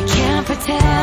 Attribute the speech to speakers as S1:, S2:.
S1: We can't pretend